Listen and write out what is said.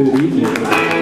Good evening.